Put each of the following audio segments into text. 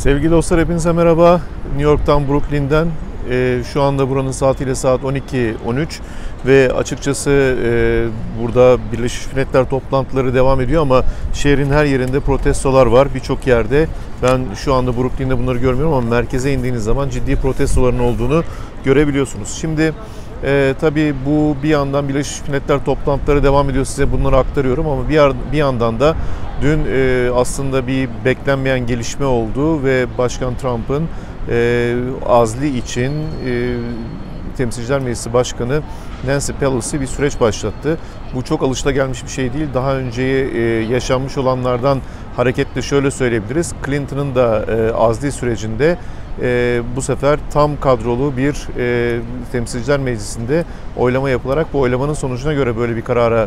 Sevgili dostlar hepinize merhaba. New York'tan Brooklyn'den e, şu anda buranın saatiyle saat 12.13 ve açıkçası e, burada Birleşmiş Milletler toplantıları devam ediyor ama şehrin her yerinde protestolar var birçok yerde. Ben şu anda Brooklyn'de bunları görmüyorum ama merkeze indiğiniz zaman ciddi protestoların olduğunu görebiliyorsunuz. Şimdi e, tabii bu bir yandan Birleşmiş Milletler toplantıları devam ediyor size bunları aktarıyorum ama bir, bir yandan da dün e, aslında bir beklenmeyen gelişme oldu ve Başkan Trump'ın e, azli için e, Temsilciler Meclisi Başkanı Nancy Pelosi bir süreç başlattı. Bu çok alışılagelmiş bir şey değil. Daha önce e, yaşanmış olanlardan hareketle şöyle söyleyebiliriz. Clinton'ın da e, azli sürecinde e, bu sefer tam kadrolu bir e, Temsilciler Meclisi'nde oylama yapılarak bu oylamanın sonucuna göre böyle bir karara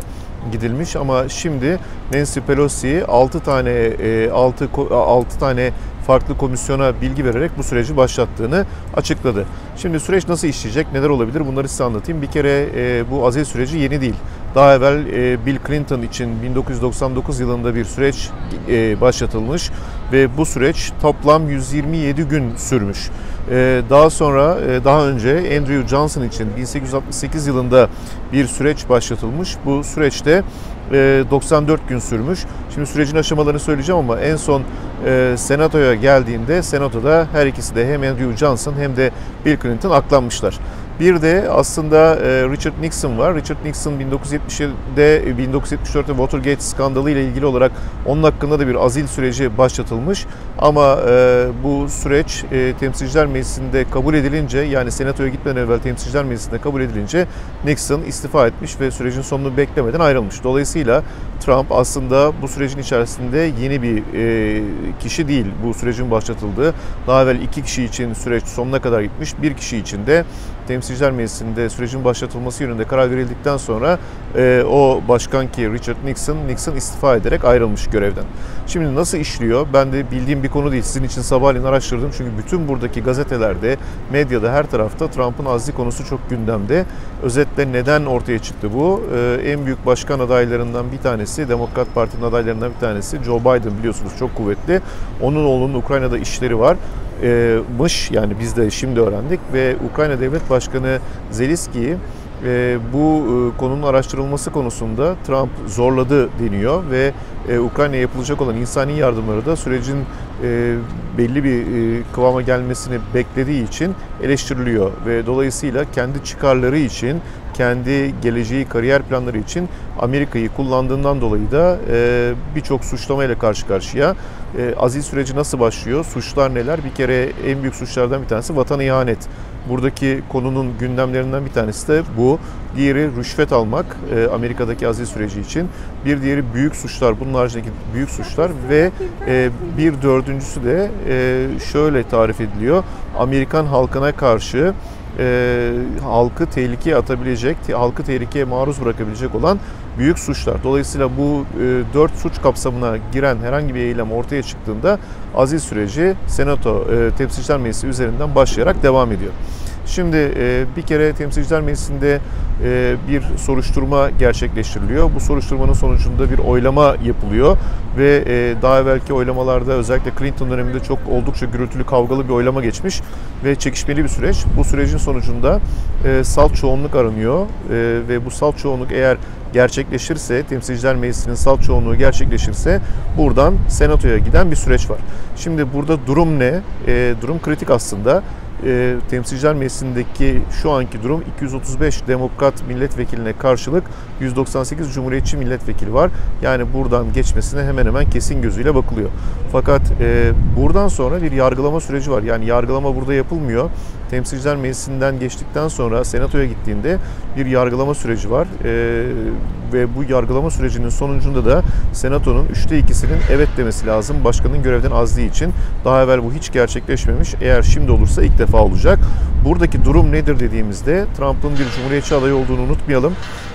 gidilmiş ama şimdi Nancy Pelosi 6 tane e, 6 6 tane farklı komisyona bilgi vererek bu süreci başlattığını açıkladı. Şimdi süreç nasıl işleyecek, neler olabilir bunları size anlatayım. Bir kere e, bu azil süreci yeni değil. Daha evvel e, Bill Clinton için 1999 yılında bir süreç e, başlatılmış ve bu süreç toplam 127 gün sürmüş. E, daha sonra daha önce Andrew Johnson için 1868 yılında bir süreç başlatılmış. Bu süreçte 94 e, gün sürmüş. Şimdi sürecin aşamalarını söyleyeceğim ama en son senatoya geldiğinde senatoda her ikisi de hem Andrew Johnson hem de Bill Clinton aklanmışlar. Bir de aslında e, Richard Nixon var. Richard Nixon 1970'de 1974'te Watergate skandalı ile ilgili olarak onun hakkında da bir azil süreci başlatılmış. Ama e, bu süreç e, Temsilciler Meclisi'nde kabul edilince yani Senato'ya gitmeden evvel Temsilciler Meclisi'nde kabul edilince Nixon istifa etmiş ve sürecin sonunu beklemeden ayrılmış. Dolayısıyla Trump aslında bu sürecin içerisinde yeni bir kişi değil bu sürecin başlatıldığı. Daha evvel iki kişi için süreç sonuna kadar gitmiş. Bir kişi için de Temsilciler Meclisi'nde sürecin başlatılması yönünde karar verildikten sonra e, o başkan ki Richard Nixon, Nixon istifa ederek ayrılmış görevden. Şimdi nasıl işliyor? Ben de bildiğim bir konu değil. Sizin için sabahleyin araştırdım. Çünkü bütün buradaki gazetelerde, medyada her tarafta Trump'ın azli konusu çok gündemde. Özetle neden ortaya çıktı bu? Ee, en büyük başkan adaylarından bir tanesi, Demokrat Parti'nin adaylarından bir tanesi Joe Biden biliyorsunuz çok kuvvetli. Onun oğlunun Ukrayna'da işleri var e, mış yani biz de şimdi öğrendik ve Ukrayna Devlet Başkanı Zelenski'yi e, bu e, konunun araştırılması konusunda Trump zorladı deniyor ve e, Ukrayna'ya yapılacak olan insani yardımları da sürecin belli bir kıvama gelmesini beklediği için eleştiriliyor ve dolayısıyla kendi çıkarları için kendi geleceği kariyer planları için Amerika'yı kullandığından dolayı da e, birçok suçlamayla karşı karşıya. E, aziz süreci nasıl başlıyor? Suçlar neler? Bir kere en büyük suçlardan bir tanesi vatan ihanet. Buradaki konunun gündemlerinden bir tanesi de bu. Diğeri rüşvet almak e, Amerika'daki aziz süreci için. Bir diğeri büyük suçlar, bunun haricindeki büyük suçlar ve e, bir dördüncüsü de e, şöyle tarif ediliyor. Amerikan halkına karşı e, halkı tehlikeye atabilecek, halkı tehlikeye maruz bırakabilecek olan büyük suçlar. Dolayısıyla bu e, dört suç kapsamına giren herhangi bir eylem ortaya çıktığında aziz süreci Senato e, Temsilciler Meclisi üzerinden başlayarak devam ediyor. Şimdi e, bir kere Temsilciler Meclisi'nde e, bir soruşturma gerçekleştiriliyor. Bu soruşturmanın sonucunda bir oylama yapılıyor ve e, daha evvelki oylamalarda özellikle Clinton döneminde çok oldukça gürültülü kavgalı bir oylama geçmiş ve çekişmeli bir süreç. Bu sürecin sonucunda salt çoğunluk aranıyor ve bu salt çoğunluk eğer gerçekleşirse, Temsilciler Meclisi'nin salt çoğunluğu gerçekleşirse buradan Senato'ya giden bir süreç var. Şimdi burada durum ne? Durum kritik aslında e, Temsilciler Meclisi'ndeki şu anki durum 235 demokrat milletvekiline karşılık 198 cumhuriyetçi milletvekili var. Yani buradan geçmesine hemen hemen kesin gözüyle bakılıyor. Fakat e, buradan sonra bir yargılama süreci var. Yani yargılama burada yapılmıyor. Temsilciler Meclisi'nden geçtikten sonra Senato'ya gittiğinde bir yargılama süreci var. E, ve bu yargılama sürecinin sonucunda da Senato'nun üçte ikisinin evet demesi lazım başkanın görevden azlığı için. Daha evvel bu hiç gerçekleşmemiş. Eğer şimdi olursa ilk defa olacak. Buradaki durum nedir dediğimizde Trump'ın bir cumhuriyetçi adayı olduğunu unutmayalım.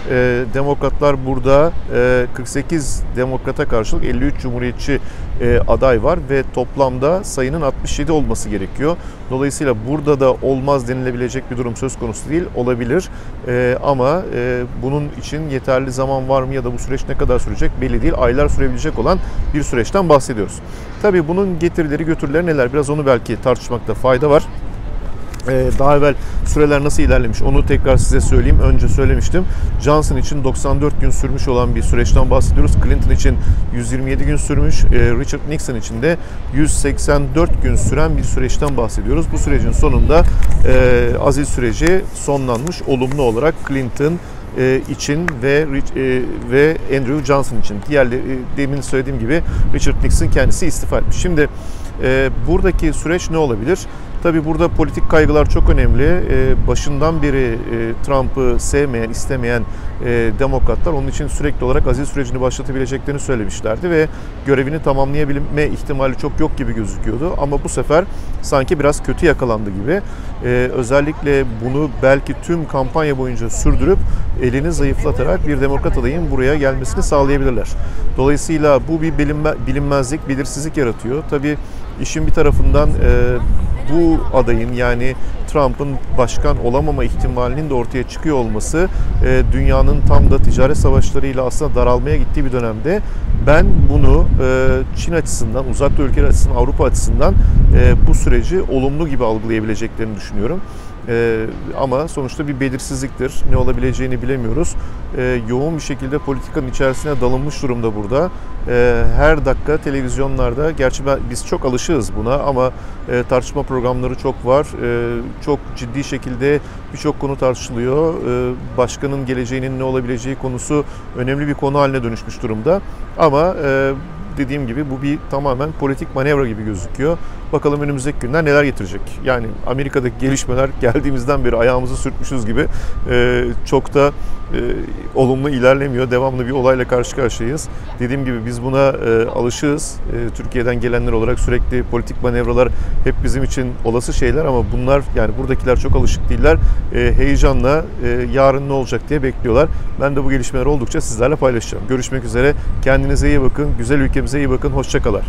E, demokratlar burada e, 48 demokrata karşılık 53 cumhuriyetçi e, aday var ve toplamda sayının 67 olması gerekiyor. Dolayısıyla burada da olmaz denilebilecek bir durum söz konusu değil. Olabilir e, ama e, bunun için yeterli zaman var mı ya da bu süreç ne kadar sürecek belli değil. Aylar sürebilecek olan bir süreçten bahsediyoruz. Tabii bunun getirileri götürüleri neler biraz onu belki tartışmakta fayda var. Ee, daha evvel süreler nasıl ilerlemiş onu tekrar size söyleyeyim. Önce söylemiştim. Johnson için 94 gün sürmüş olan bir süreçten bahsediyoruz. Clinton için 127 gün sürmüş. Ee, Richard Nixon için de 184 gün süren bir süreçten bahsediyoruz. Bu sürecin sonunda e, azil süreci sonlanmış olumlu olarak Clinton e, için ve e, ve Andrew Johnson için. Diğerleri demin söylediğim gibi Richard Nixon kendisi istifa etmiş. Şimdi buradaki süreç ne olabilir? Tabii burada politik kaygılar çok önemli. Ee, başından beri e, Trump'ı sevmeyen, istemeyen e, demokratlar onun için sürekli olarak aziz sürecini başlatabileceklerini söylemişlerdi ve görevini tamamlayabilme ihtimali çok yok gibi gözüküyordu. Ama bu sefer sanki biraz kötü yakalandı gibi. Ee, özellikle bunu belki tüm kampanya boyunca sürdürüp elini zayıflatarak bir demokrat adayın buraya gelmesini sağlayabilirler. Dolayısıyla bu bir bilinmezlik, belirsizlik yaratıyor. Tabii işin bir tarafından e, bu adayın yani Trump'ın başkan olamama ihtimalinin de ortaya çıkıyor olması e, dünyanın tam da ticaret savaşlarıyla aslında daralmaya gittiği bir dönemde ben bunu e, Çin açısından, uzak ülkeler açısından, Avrupa açısından e, bu süreci olumlu gibi algılayabileceklerini düşünüyorum. Ee, ama sonuçta bir belirsizliktir. Ne olabileceğini bilemiyoruz. Ee, yoğun bir şekilde politikanın içerisine dalınmış durumda burada. Ee, her dakika televizyonlarda, gerçi ben, biz çok alışığız buna ama e, tartışma programları çok var. E, çok ciddi şekilde birçok konu tartışılıyor. E, başkanın geleceğinin ne olabileceği konusu önemli bir konu haline dönüşmüş durumda. Ama e, dediğim gibi bu bir tamamen politik manevra gibi gözüküyor. Bakalım önümüzdeki günler neler getirecek. Yani Amerika'daki gelişmeler geldiğimizden beri ayağımızı sürtmüşüz gibi e, çok da e, olumlu ilerlemiyor. Devamlı bir olayla karşı karşıyayız. Dediğim gibi biz buna e, alışığız. E, Türkiye'den gelenler olarak sürekli politik manevralar hep bizim için olası şeyler ama bunlar yani buradakiler çok alışık değiller. Heyecanla yarın ne olacak diye bekliyorlar. Ben de bu gelişmeler oldukça sizlerle paylaşacağım. Görüşmek üzere. Kendinize iyi bakın. Güzel ülkemize iyi bakın. Hoşçakalın.